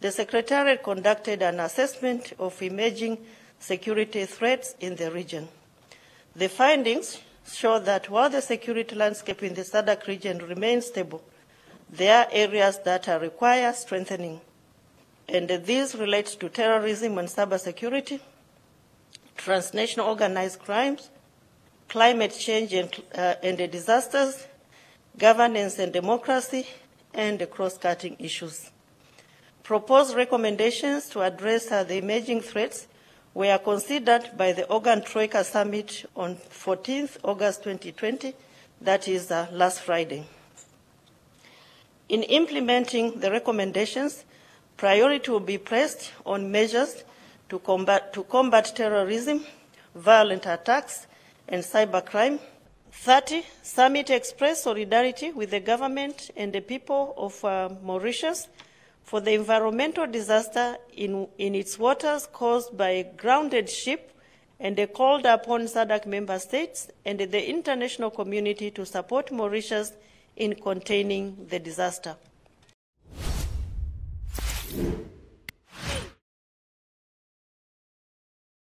the Secretariat conducted an assessment of emerging security threats in the region. The findings show that while the security landscape in the SADC region remains stable, there are areas that require strengthening. And these relate to terrorism and cybersecurity, transnational organized crimes, climate change and, uh, and disasters, governance and democracy, and cross-cutting issues. Proposed recommendations to address uh, the emerging threats were considered by the Organ Troika Summit on 14th August 2020, that is uh, last Friday. In implementing the recommendations, priority will be placed on measures to combat, to combat terrorism, violent attacks, and cybercrime. 30. Summit expressed solidarity with the government and the people of uh, Mauritius for the environmental disaster in, in its waters caused by a grounded ship and they called upon SADC member states and the international community to support Mauritius in containing the disaster.